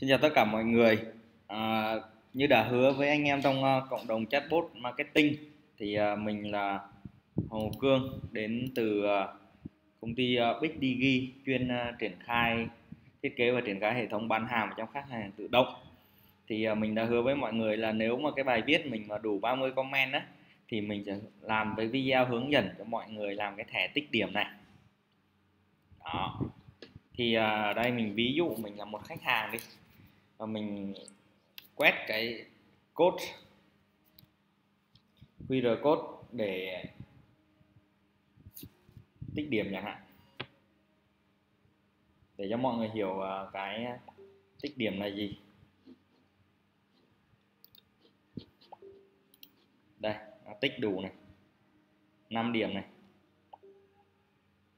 Xin chào tất cả mọi người. À, như đã hứa với anh em trong uh, cộng đồng chatbot marketing thì uh, mình là Hồ Cương đến từ uh, công ty uh, Big Digi chuyên uh, triển khai thiết kế và triển khai hệ thống bán hàng trong khách hàng tự động. Thì uh, mình đã hứa với mọi người là nếu mà cái bài viết mình mà đủ 30 comment á thì mình sẽ làm cái video hướng dẫn cho mọi người làm cái thẻ tích điểm này. Đó. Thì ở đây mình ví dụ mình là một khách hàng đi và mình quét cái code, QR code để tích điểm chẳng hạn. Để cho mọi người hiểu à, cái tích điểm là gì. Đây tích đủ này. 5 điểm này.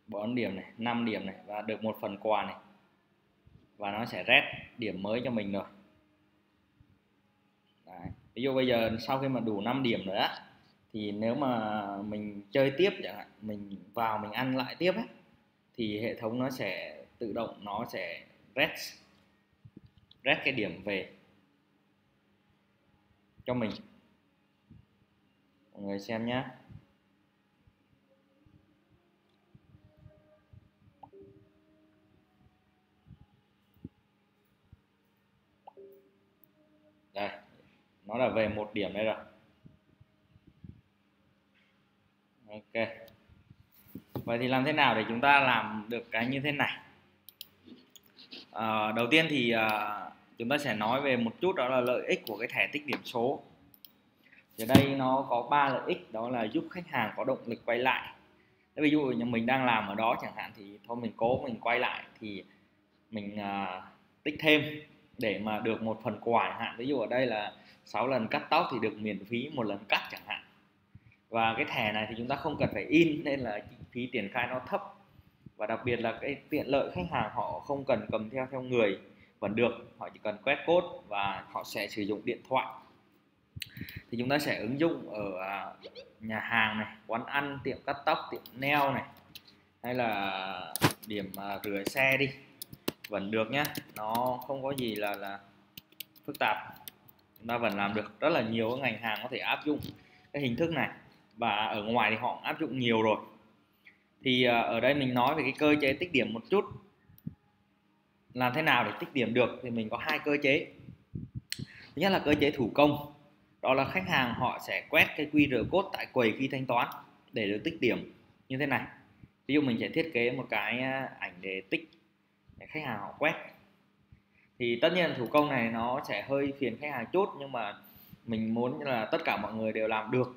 4 điểm này 5 điểm này và được một phần quà này và nó sẽ rét điểm mới cho mình rồi. Đấy. ví dụ bây giờ sau khi mà đủ 5 điểm nữa thì nếu mà mình chơi tiếp chẳng hạn mình vào mình ăn lại tiếp ấy, thì hệ thống nó sẽ tự động nó sẽ reset reset cái điểm về cho mình. Mọi người xem nhé đây. Nó là về một điểm đây rồi. Ok. Vậy thì làm thế nào để chúng ta làm được cái như thế này? À, đầu tiên thì à, chúng ta sẽ nói về một chút đó là lợi ích của cái thẻ tích điểm số. Thì đây nó có ba lợi ích đó là giúp khách hàng có động lực quay lại. Ví dụ như mình đang làm ở đó chẳng hạn thì thôi mình cố mình quay lại thì mình à, tích thêm để mà được một phần quà chẳng hạn. Ví dụ ở đây là 6 lần cắt tóc thì được miễn phí một lần cắt chẳng hạn. Và cái thẻ này thì chúng ta không cần phải in, nên là chi phí triển khai nó thấp. Và đặc biệt là cái tiện lợi khách hàng họ không cần cầm theo theo người vẫn được. Họ chỉ cần quét code và họ sẽ sử dụng điện thoại. Thì chúng ta sẽ ứng dụng ở à, nhà hàng này, quán ăn, tiệm cắt tóc, tiệm nail này, hay là điểm à, rửa xe đi vẫn được nhé nó không có gì là là phức tạp. Chúng ta vẫn làm được rất là nhiều các ngành hàng có thể áp dụng cái hình thức này. Và ở ngoài thì họ áp dụng nhiều rồi. Thì à, ở đây mình nói về cái cơ chế tích điểm một chút. Làm thế nào để tích điểm được thì mình có hai cơ chế. Thứ nhất là cơ chế thủ công. Đó là khách hàng họ sẽ quét cái QR code tại quầy khi thanh toán để được tích điểm như thế này. Ví dụ mình sẽ thiết kế một cái à, ảnh để tích để khách hàng họ quét. Thì tất nhiên thủ công này nó sẽ hơi phiền khách hàng chút nhưng mà mình muốn là tất cả mọi người đều làm được.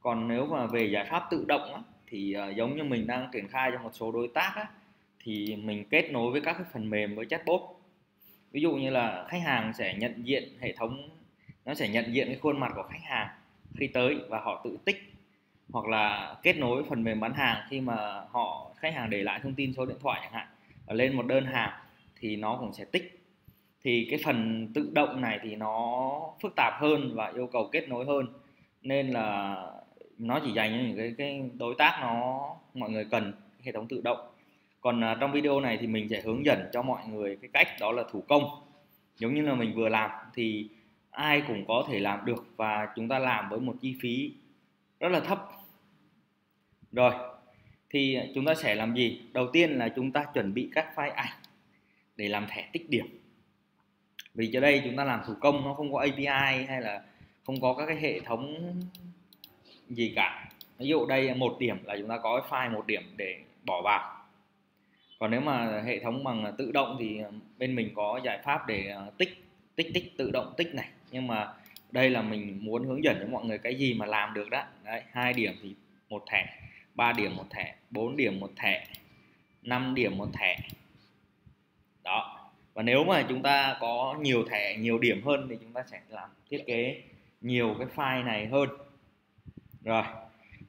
Còn nếu mà về giải pháp tự động á, thì ờ, giống như mình đang triển khai cho một số đối tác á, thì mình kết nối với các cái phần mềm với chatbot. Ví dụ như là khách hàng sẽ nhận diện hệ thống nó sẽ nhận diện cái khuôn mặt của khách hàng khi tới và họ tự tích. Hoặc là kết nối phần mềm bán hàng khi mà họ khách hàng để lại thông tin số điện thoại chẳng hạn lên một đơn hàng thì nó cũng sẽ tích. Thì cái phần tự động này thì nó phức tạp hơn và yêu cầu kết nối hơn. Nên là nó chỉ dành cho những cái, cái đối tác nó mọi người cần hệ thống tự động. Còn uh, trong video này thì mình sẽ hướng dẫn cho mọi người cái cách đó là thủ công. Giống như là mình vừa làm thì ai cũng có thể làm được và chúng ta làm với một chi phí rất là thấp. Rồi thì chúng ta sẽ làm gì? Đầu tiên là chúng ta chuẩn bị các file ảnh để làm thẻ tích điểm. Vì cho đây chúng ta làm thủ công nó không có API hay là không có các cái hệ thống gì cả. Ví dụ đây, một điểm là chúng ta có cái file một điểm để bỏ vào. Còn nếu mà hệ thống bằng tự động thì bên mình có giải pháp để à, tích tích tích, tự động tích này. Nhưng mà đây là mình muốn hướng dẫn cho mọi người cái gì mà làm được đó. Đấy, hai điểm thì một thẻ. 3 điểm một thẻ 4 điểm một thẻ 5 điểm một thẻ. Đó. Và nếu mà chúng ta có nhiều thẻ, nhiều điểm hơn thì chúng ta sẽ làm, thiết kế nhiều cái file này hơn. Rồi.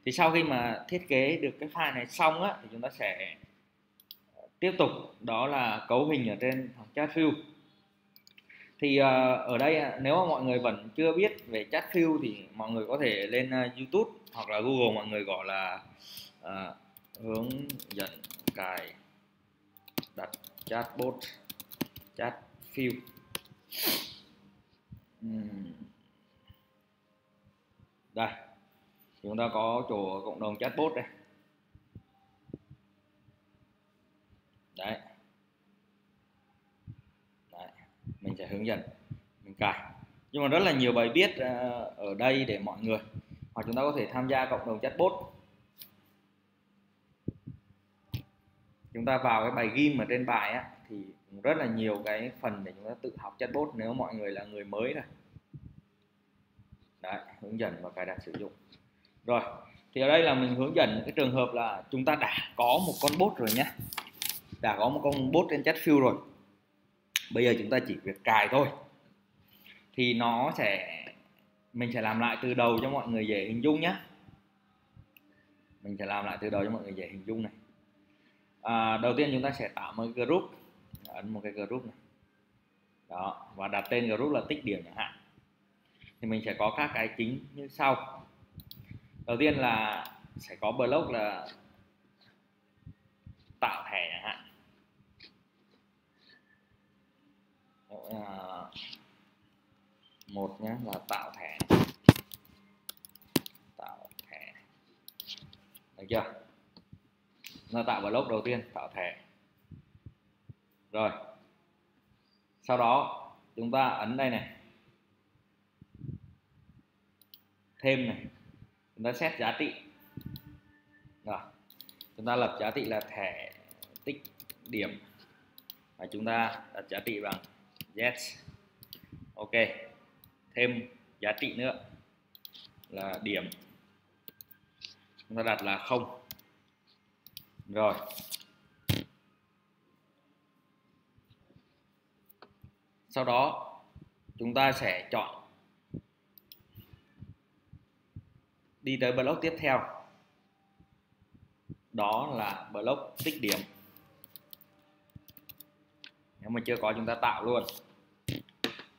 Thì sau khi mà thiết kế được cái file này xong á, thì chúng ta sẽ ờ, tiếp tục. Đó là cấu hình ở trên chat view thì uh, ở đây nếu mà mọi người vẫn chưa biết về chat fill thì mọi người có thể lên uh, YouTube hoặc là Google mọi người gọi là uh, hướng dẫn cài đặt chatbot chat fill đây chúng ta có chỗ cộng đồng chatbot đây đấy đấy mình sẽ hướng dẫn mình cài. Nhưng mà rất là nhiều bài viết ờ, ở đây để mọi người hoặc chúng ta có thể tham gia cộng đồng chatbot. Chúng ta vào cái bài ghim ở trên bài á, thì rất là nhiều cái phần để chúng ta tự học chatbot nếu mọi người là người mới rồi đấy, hướng dẫn và cài đặt sử dụng. Rồi, thì ở đây là mình hướng dẫn cái trường hợp là chúng ta đã có một con bot rồi nhé đã có một con bot trên chat field rồi bây giờ chúng ta chỉ việc cài thôi. Thì nó sẽ mình sẽ làm lại từ đầu cho mọi người dễ hình dung nhé mình sẽ làm lại từ đầu cho mọi người dễ hình dung này. À, đầu tiên chúng ta sẽ tạo một cái group. Ấn một cái group này. Đó và đặt tên group là tích điểm chẳng hạn. Thì mình sẽ có các cái chính như sau. Đầu tiên là sẽ có block là tạo thẻ chẳng hạn. À, một nhé là tạo thẻ. Tạo thẻ. Được chưa? Nó tạo block đầu tiên, tạo thẻ. Rồi. Sau đó, chúng ta ấn đây này. Thêm này. Chúng ta xét giá trị. Rồi. Chúng ta lập giá trị là thẻ tích điểm. Và chúng ta đặt giá trị bằng yes. Ok. Thêm giá trị nữa là điểm. Chúng ta đặt là không. Rồi. Sau đó, chúng ta sẽ chọn. Đi tới block tiếp theo. Đó là block tích điểm nếu mà chưa có chúng ta tạo luôn.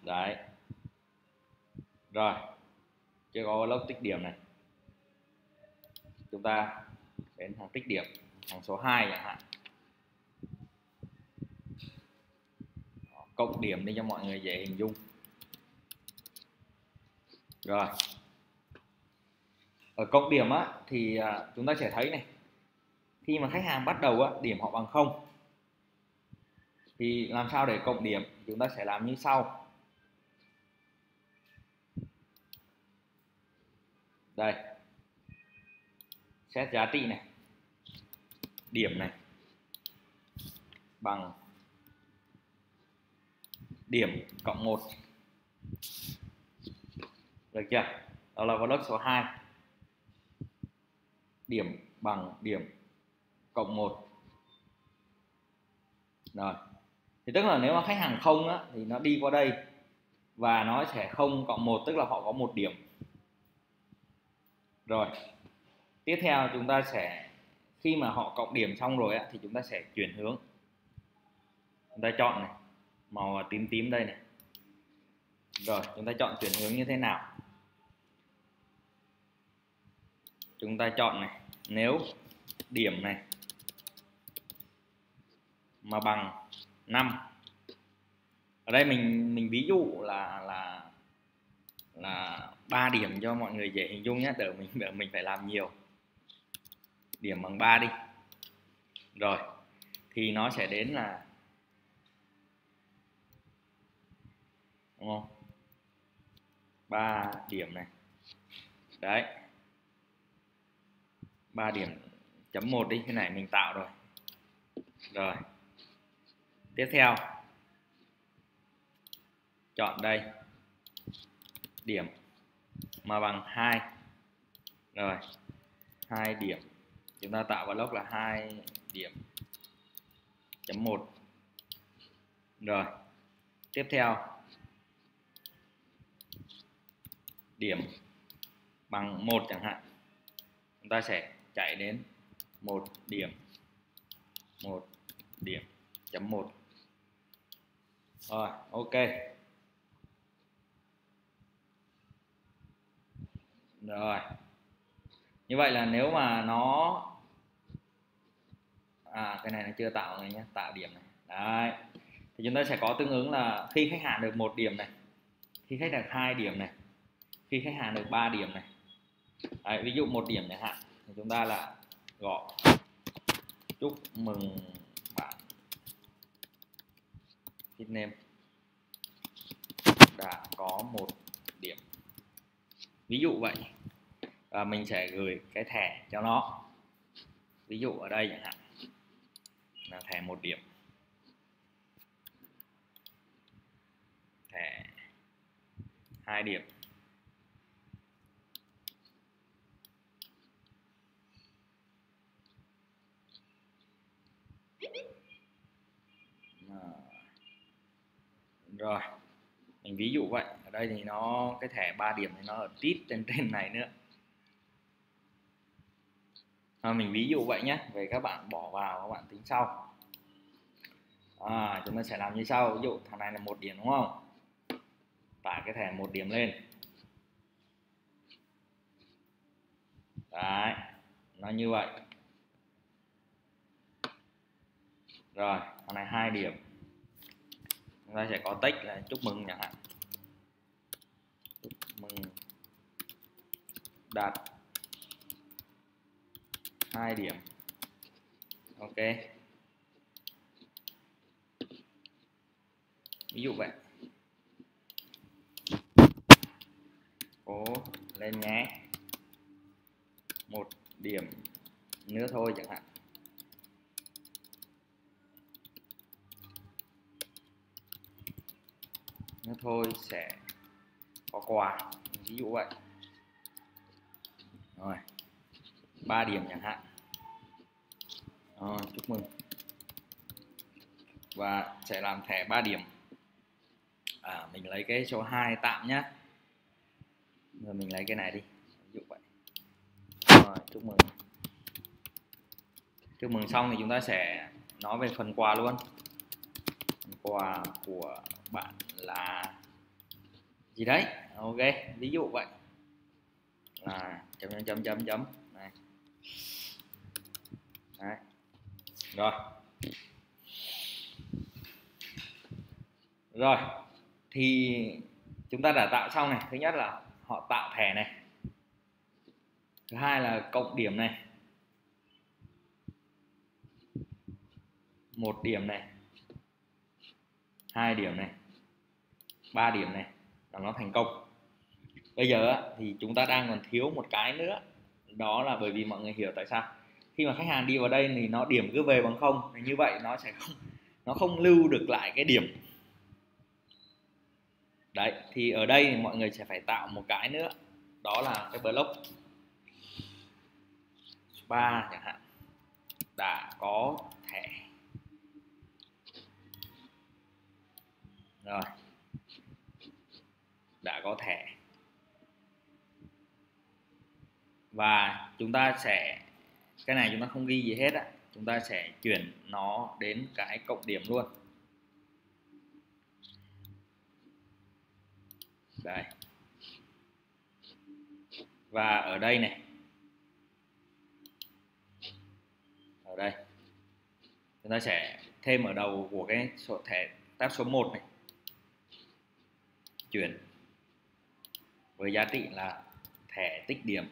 Đấy. Rồi. Chưa có lốc tích điểm này. Chúng ta đến hàng tích điểm hàng số 2 chẳng hạn. Cộng điểm đi cho mọi người dễ hình dung. Rồi. Ở cộng điểm á thì à, chúng ta sẽ thấy này. Khi mà khách hàng bắt đầu á, điểm họ bằng không thì làm sao để cộng điểm? Chúng ta sẽ làm như sau. Đây. Xét giá trị này. Điểm này. Bằng điểm cộng 1 được chưa? Đó là block số 2 điểm bằng điểm cộng 1 rồi thì tức là nếu mà khách hàng không á, thì nó đi qua đây và nó sẽ không cộng một tức là họ có một điểm. Rồi tiếp theo chúng ta sẽ khi mà họ cộng điểm xong rồi á, thì chúng ta sẽ chuyển hướng. Chúng ta chọn này màu tím tím đây này. Rồi chúng ta chọn chuyển hướng như thế nào? Chúng ta chọn này nếu điểm này mà bằng 5 ở đây mình mình ví dụ là là là ba điểm cho mọi người dễ hình dung nhé, đỡ mình đỡ mình phải làm nhiều. Điểm bằng 3 đi. Rồi, thì nó sẽ đến là, đúng không? 3 điểm này. Đấy. 3 điểm chấm 1 đi, cái này mình tạo rồi. Rồi tiếp theo. Chọn đây. Điểm mà bằng 2 rồi, hai điểm. Chúng ta tạo block là hai điểm chấm 1 rồi, tiếp theo. Điểm bằng một chẳng hạn. Chúng ta sẽ chạy đến một điểm. Một điểm chấm một rồi ok. Rồi. Như vậy là nếu mà nó à cái này nó chưa tạo này nhé tạo điểm này. Đấy. Thì chúng ta sẽ có tương ứng là khi khách hàng được một điểm này khi khách hàng được hai điểm này khi khách hàng được 3 điểm này. Đấy, ví dụ một điểm chẳng hạn thì chúng ta là gọi chúc mừng bạn name. Đã có một điểm. Ví dụ vậy và mình sẽ gửi cái thẻ cho nó. Ví dụ ở đây chẳng hạn, là thẻ một điểm. Thẻ hai điểm rồi mình ví dụ vậy. Ở đây thì nó cái thẻ 3 điểm thì nó ở tít trên trên này nữa. À, mình ví dụ vậy nhé. Về các bạn bỏ vào các bạn tính sau. À, chúng ta sẽ làm như sau. Ví dụ thằng này là một điểm đúng không? Tải cái thẻ một điểm lên. Đấy nó như vậy. Rồi thằng này hai điểm. Chúng ta sẽ có tích là chúc mừng chẳng hạn mình đạt hai điểm. Ok. Ví dụ vậy. Cố lên nhé. Một điểm nữa thôi chẳng hạn. Nữa thôi sẽ có quà ví dụ vậy. Rồi 3 điểm chẳng hạn. Rồi, chúc mừng. Và sẽ làm thẻ 3 điểm. À, mình lấy cái số 2 tạm nhé rồi mình lấy cái này đi ví dụ vậy. Rồi, chúc mừng. Chúc mừng xong thì chúng ta sẽ nói về phần quà luôn. Phần quà của bạn là gì đấy? Ok, ví dụ vậy. Là chấm chấm chấm chấm chấm. Này. Đấy. rồi. Rồi, thì chúng ta đã tạo xong này. Thứ nhất là họ tạo thẻ này. Thứ hai là cộng điểm này. Một điểm này. Hai điểm này. Ba điểm này là nó thành công. Bây giờ thì chúng ta đang còn thiếu một cái nữa. Đó là bởi vì mọi người hiểu tại sao. Khi mà khách hàng đi vào đây thì nó điểm cứ về bằng không. Thì như vậy nó sẽ không, nó không lưu được lại cái điểm. Đấy, thì ở đây thì mọi người sẽ phải tạo một cái nữa. Đó là cái block. 3 chẳng hạn. Đã có thẻ. Rồi đã có thẻ và chúng ta sẽ, cái này chúng ta không ghi gì hết á. Chúng ta sẽ chuyển nó đến cái cộng điểm luôn. Đây. Và ở đây này. Ở đây. Chúng ta sẽ thêm ở đầu của cái sổ thẻ tab số 1 này. Chuyển với giá trị là thẻ tích điểm.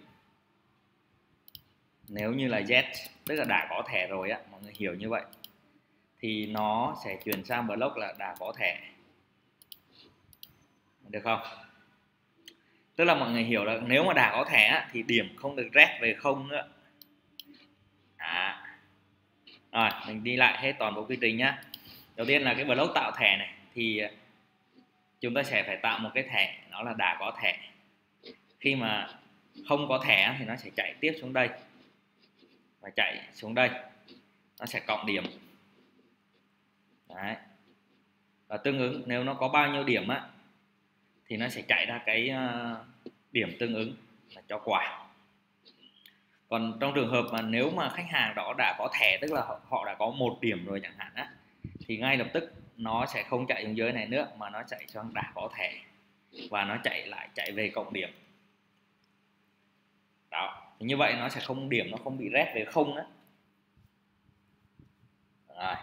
Nếu như là Z tức là đã có thẻ rồi á mọi người hiểu như vậy thì nó sẽ chuyển sang block là đã có thẻ. Được không? Tức là mọi người hiểu là nếu mà đã có thẻ á, thì điểm không được rét về không nữa. À. rồi mình đi lại hết toàn bộ quy trình nhá. Đầu tiên là cái block tạo thẻ này thì chúng ta sẽ phải tạo một cái thẻ nó là đã có thẻ khi mà không có thẻ thì nó sẽ chạy tiếp xuống đây và chạy xuống đây. Nó sẽ cộng điểm. Đấy. và tương ứng, nếu nó có bao nhiêu điểm á, thì nó sẽ chạy ra cái ờ, điểm tương ứng là cho quà. Còn trong trường hợp mà nếu mà khách hàng đó đã có thẻ, tức là họ đã có một điểm rồi chẳng hạn á, thì ngay lập tức nó sẽ không chạy xuống dưới này nữa, mà nó chạy sang đã có thẻ và nó chạy lại, chạy về cộng điểm đó. Thì như vậy nó sẽ không điểm nó không bị rét về không đó rồi.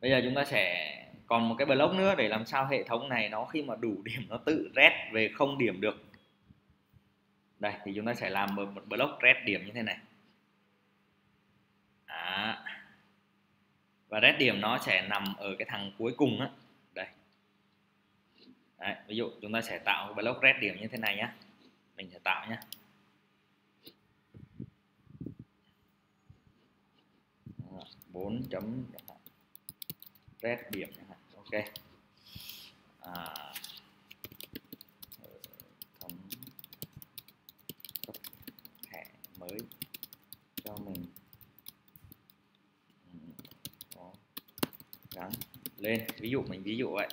Bây giờ chúng ta sẽ còn một cái block nữa để làm sao hệ thống này nó khi mà đủ điểm nó tự rét về không điểm được. Đây thì chúng ta sẽ làm một, một block rét điểm như thế này. À. và rét điểm nó sẽ nằm ở cái thằng cuối cùng á. Đây. Đấy, ví dụ chúng ta sẽ tạo cái block rét điểm như thế này nhé mình sẽ tạo nhé 4 chấm red điểm ok. À, thống cấp thẻ mới cho mình. Ừ, có gắn lên. Ví dụ mình ví dụ vậy.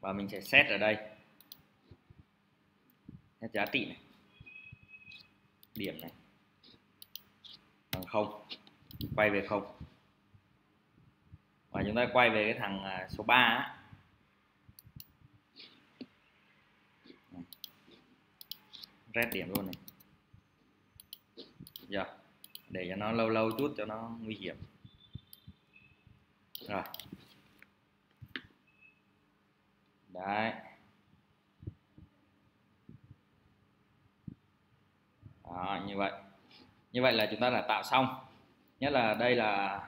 Và mình sẽ set ở đây. Set giá trị này. Điểm này. Bằng không. Quay về không chúng ta quay về cái thằng à, số 3 á. red điểm luôn này. Giờ để cho nó lâu lâu chút cho nó nguy hiểm. Rồi. Đấy. Đó, như vậy. Như vậy là chúng ta đã tạo xong. Nhất là đây là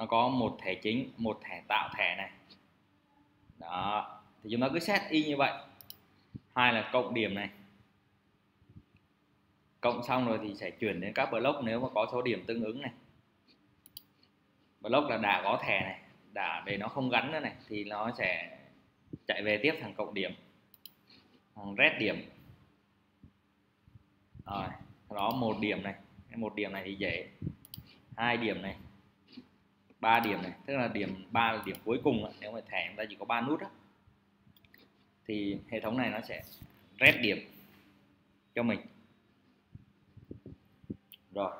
nó có một thẻ chính, một thẻ tạo thẻ này. Đó, thì chúng ta cứ xét y như vậy. Hai là cộng điểm này. Cộng xong rồi thì sẽ chuyển đến các block nếu mà có số điểm tương ứng này. Block là đã có thẻ này, đã để nó không gắn nữa này, thì nó sẽ chạy về tiếp thằng cộng điểm. Thằng red điểm. Rồi đó một điểm này. Một điểm này thì dễ. Hai điểm này. 3 điểm này tức là điểm 3 là điểm cuối cùng nếu mà thẻ chúng ta chỉ có 3 nút đó, thì hệ thống này nó sẽ red điểm cho mình. Rồi.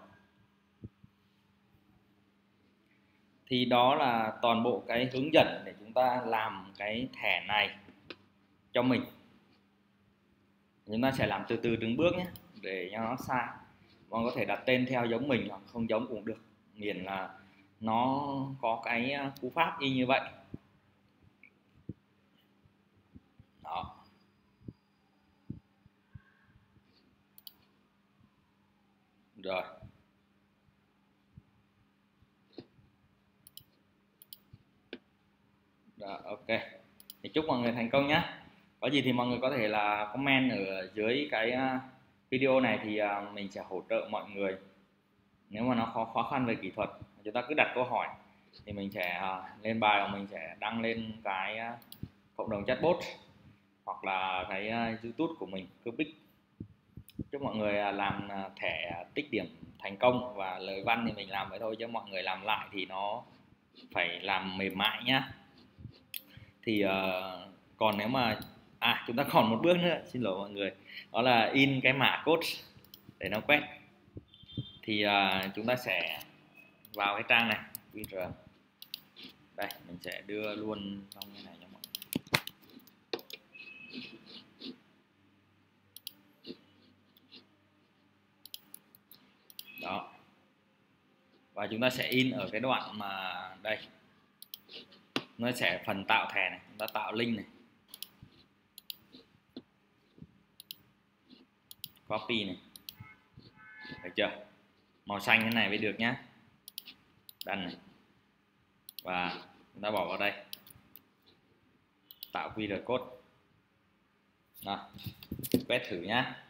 Thì đó là toàn bộ cái hướng dẫn để chúng ta làm cái thẻ này cho mình. Chúng ta sẽ làm từ từ từng bước nhé để cho nó xa. Còn có thể đặt tên theo giống mình hoặc không giống cũng được. Miễn là nó có cái à, cú pháp y như vậy. Đó. Rồi. Rồi ok. Thì chúc mọi người thành công nhé có gì thì mọi người có thể là comment ở dưới cái à, video này thì à, mình sẽ hỗ trợ mọi người. Nếu mà nó khó khó khăn về kỹ thuật chúng ta cứ đặt câu hỏi thì mình sẽ uh, lên bài và mình sẽ đăng lên cái uh, cộng đồng chatbot hoặc là cái uh, youtube của mình Cubic. Chúc mọi người uh, làm uh, thẻ tích điểm thành công và lời văn thì mình làm vậy thôi chứ mọi người làm lại thì nó phải làm mềm mại nhá. Thì uh, còn nếu mà à chúng ta còn một bước nữa xin lỗi mọi người đó là in cái mã code để nó quét. Thì uh, chúng ta sẽ vào cái trang này. QR đây, mình sẽ đưa luôn trong cái này cho mọi người. Đó. Và chúng ta sẽ in ở cái đoạn mà đây. Nó sẽ phần tạo thẻ này, chúng ta tạo link này. Copy này. Được chưa? Màu xanh thế này mới được nhá đăng này. Và chúng ta bỏ vào đây. Tạo QR code. Nào, quét thử nhá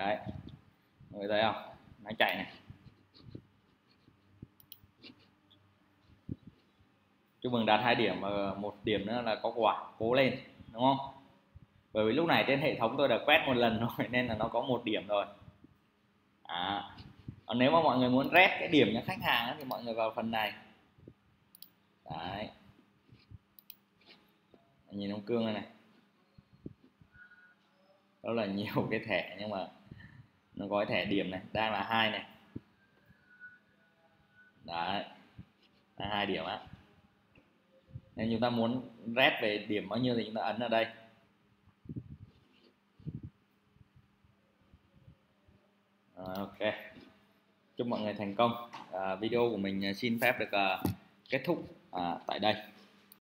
đấy mọi người thấy không? Nó chạy này. Chúc mừng đạt hai điểm và một điểm nữa là có quả, cố lên, đúng không? Bởi vì lúc này trên hệ thống tôi đã quét một lần rồi, nên là nó có một điểm rồi. À còn nếu mà mọi người muốn rét cái điểm cho khách hàng thì mọi người vào phần này. Đấy. Nhìn ông cương này này. Đó là nhiều cái thẻ, nhưng mà nó gói thẻ điểm này đang là hai này. Đấy hai điểm á. Nên chúng ta muốn rét về điểm bao nhiêu thì chúng ta ấn ở đây. À, ok. Chúc mọi người thành công. À, video của mình à, xin phép được uh, kết thúc à, tại đây.